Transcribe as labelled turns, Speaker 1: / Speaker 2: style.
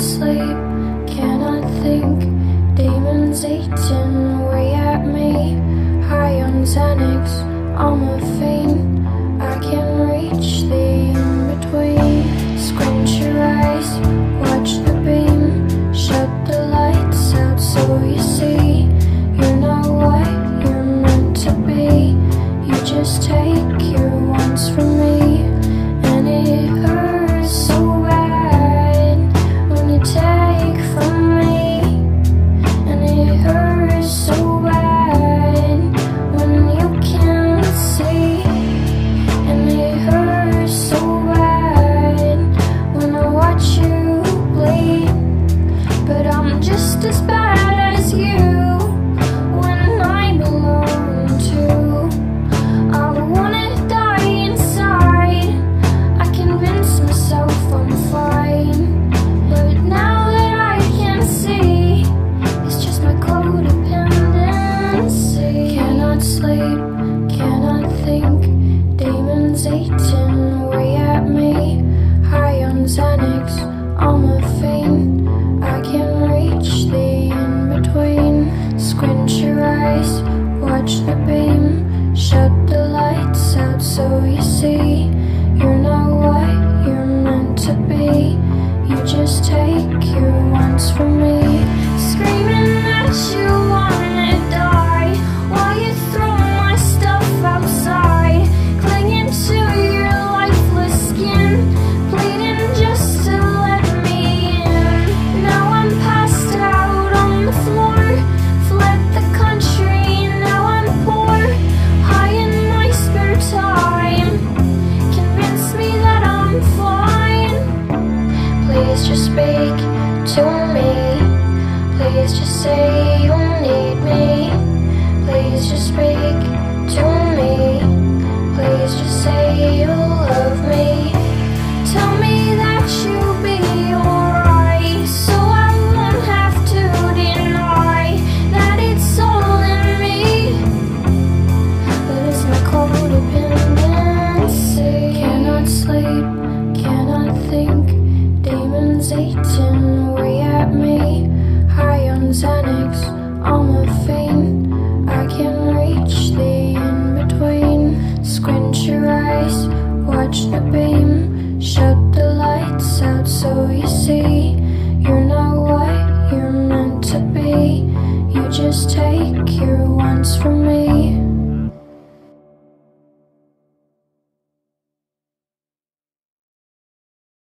Speaker 1: sleep, cannot think. Demons eating away at me. High on Xanax, on morphine. I can reach the in between. Squint your eyes, watch the beam. Shut the lights out so you see. You're not what you're meant to be. You just take But I'm just as bad as you when I belong to. I wanna die inside. I convince myself I'm fine. But now that I can see, it's just my codependency. Cannot sleep, cannot think. Demons eating away at me. High on Xanax, on morphine. I eyes, watch the beam. Shut the lights out so you see. You're not what you're meant to be. You just take your wants from me. Screaming at you to me. Please just say Xanax, on morphine. I can reach the in between. Squint your eyes, watch the beam. Shut the lights out so you see. You're not what you're meant to be. You just take your wants from me.